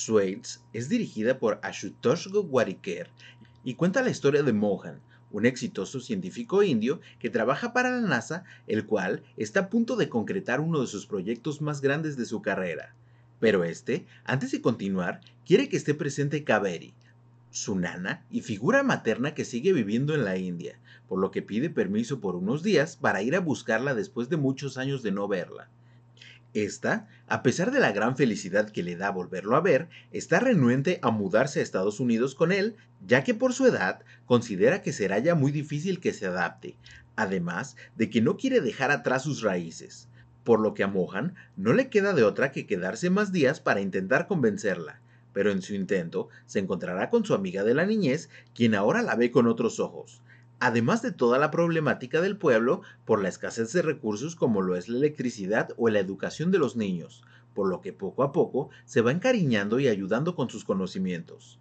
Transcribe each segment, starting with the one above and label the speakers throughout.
Speaker 1: Swaits es dirigida por Ashutosh Gowariker y cuenta la historia de Mohan, un exitoso científico indio que trabaja para la NASA, el cual está a punto de concretar uno de sus proyectos más grandes de su carrera. Pero este, antes de continuar, quiere que esté presente Kaveri, su nana y figura materna que sigue viviendo en la India, por lo que pide permiso por unos días para ir a buscarla después de muchos años de no verla. Esta, a pesar de la gran felicidad que le da volverlo a ver, está renuente a mudarse a Estados Unidos con él, ya que por su edad considera que será ya muy difícil que se adapte, además de que no quiere dejar atrás sus raíces, por lo que a Mohan no le queda de otra que quedarse más días para intentar convencerla, pero en su intento se encontrará con su amiga de la niñez, quien ahora la ve con otros ojos, además de toda la problemática del pueblo por la escasez de recursos como lo es la electricidad o la educación de los niños, por lo que poco a poco se va encariñando y ayudando con sus conocimientos.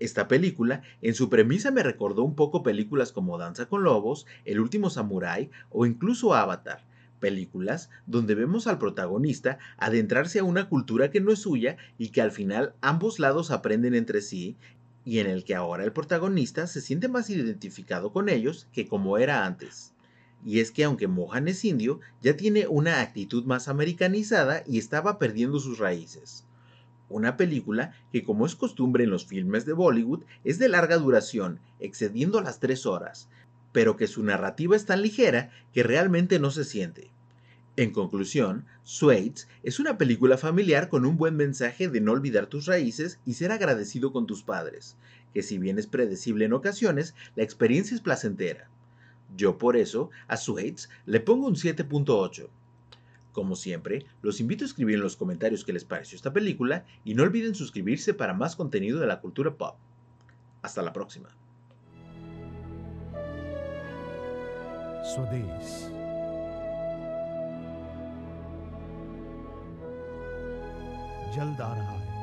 Speaker 1: Esta película, en su premisa me recordó un poco películas como Danza con Lobos, El último Samurái o incluso Avatar, películas donde vemos al protagonista adentrarse a una cultura que no es suya y que al final ambos lados aprenden entre sí y en el que ahora el protagonista se siente más identificado con ellos que como era antes. Y es que aunque Mohan es indio, ya tiene una actitud más americanizada y estaba perdiendo sus raíces. Una película que como es costumbre en los filmes de Bollywood es de larga duración, excediendo las tres horas, pero que su narrativa es tan ligera que realmente no se siente. En conclusión, Swaits es una película familiar con un buen mensaje de no olvidar tus raíces y ser agradecido con tus padres, que si bien es predecible en ocasiones, la experiencia es placentera. Yo por eso a Swaits le pongo un 7.8. Como siempre, los invito a escribir en los comentarios qué les pareció esta película y no olviden suscribirse para más contenido de la cultura pop. Hasta la próxima.
Speaker 2: जल्द आ रहा है।